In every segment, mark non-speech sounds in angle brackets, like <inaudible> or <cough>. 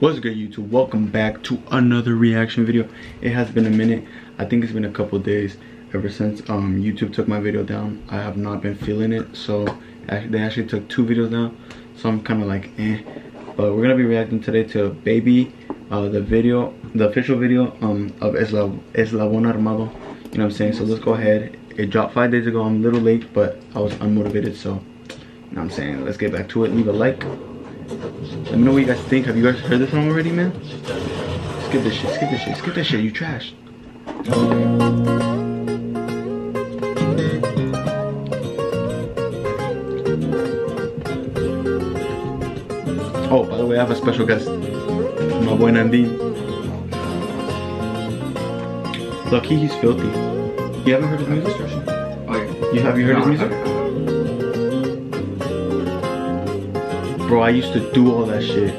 What's good YouTube? Welcome back to another reaction video. It has been a minute. I think it's been a couple days ever since um, YouTube took my video down. I have not been feeling it. So they actually took two videos down. So I'm kind of like eh. But we're going to be reacting today to Baby. Uh, the video, the official video um, of Esla Eslabon Armado. You know what I'm saying? So let's go ahead. It dropped five days ago. I'm a little late, but I was unmotivated. So, you know what I'm saying? Let's get back to it. Leave a like let me know what you guys think. Have you guys heard this song already, man? Skip this shit, skip this shit, skip this shit, you trash. Oh, by the way, I have a special guest. My boy Nandine. Lucky he's filthy. You haven't heard his music? Oh, yeah. You have you heard no, his music? Bro, I used to do all that shit.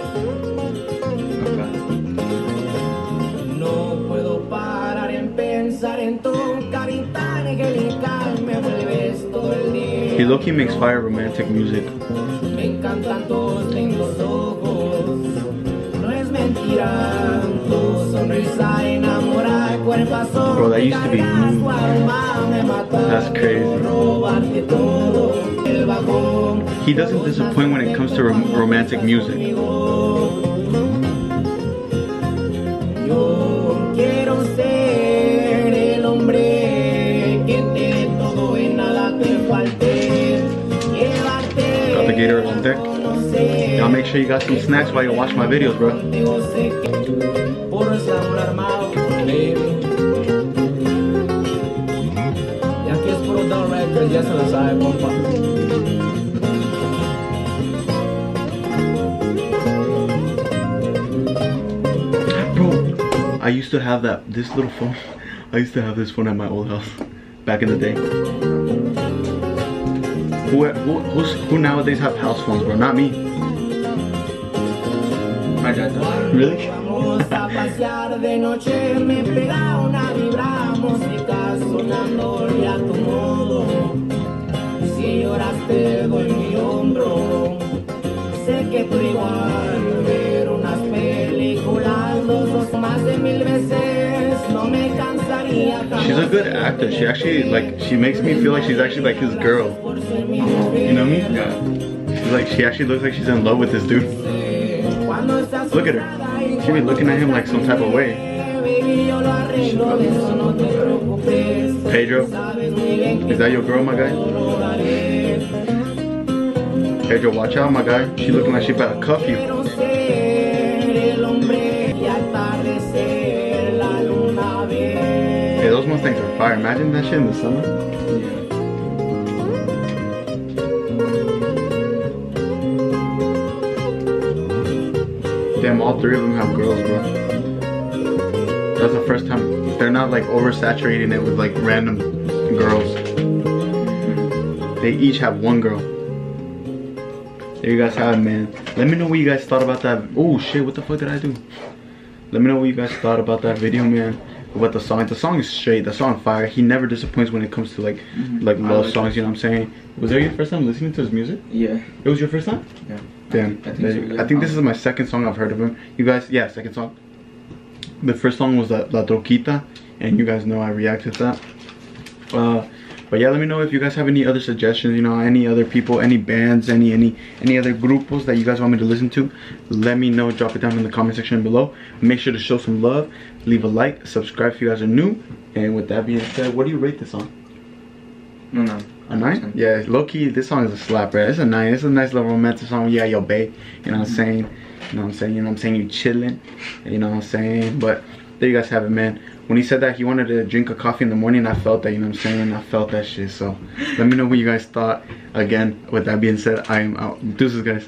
He low-key makes fire romantic music. Bro, that used to be me. That's crazy. He doesn't disappoint when it comes to rom romantic music. Got the Gator on deck. Y'all make sure you got some snacks while you watch my videos, bro. I used to have that, this little phone. <laughs> I used to have this phone at my old house back in the day. Who, who, who nowadays have house phones, bro? Not me. My dad does. Really? <laughs> She's a good actor. She actually like she makes me feel like she's actually like his girl. You know me? Yeah. She's like she actually looks like she's in love with this dude. Look at her. She be looking at him like some type of way. Pedro, is that your girl, my guy? Pedro, watch out, my guy. She looking like she about to cuff you. Those Mustangs are fire. Imagine that shit in the summer. Damn, all three of them have girls, bro. That's the first time. They're not like oversaturating it with like random girls. They each have one girl. There you guys have it, man. Let me know what you guys thought about that. Oh shit, what the fuck did I do? Let me know what you guys thought about that video, man what the song the song is straight the song fire. He never disappoints when it comes to like mm -hmm. like love songs you know what i'm saying? Was that your first time listening to his music? Yeah. It was your first time? Yeah. Damn. i think, so, I think this is my second song i've heard of him. You guys yeah second song. The first song was la, la troquita and you guys know i reacted to that. Uh but yeah let me know if you guys have any other suggestions you know any other people any bands any any any other grupos that you guys want me to listen to let me know drop it down in the comment section below make sure to show some love leave a like subscribe if you guys are new and with that being said what do you rate this song no no a nine? Yeah, low-key, this song is a slapper. It's a nine. It's a nice little romantic song. Yeah, yo, babe. You know what I'm mm-hmm. saying? You know what I'm saying? You know what I'm saying? You chilling. You know what I'm saying? But there you guys have it, man when he said that he wanted to drink a coffee in the morning, I felt that, you know what I'm saying? I felt that shit. So let me know what you guys thought. Again, with that being said, I am out. Deuces, guys.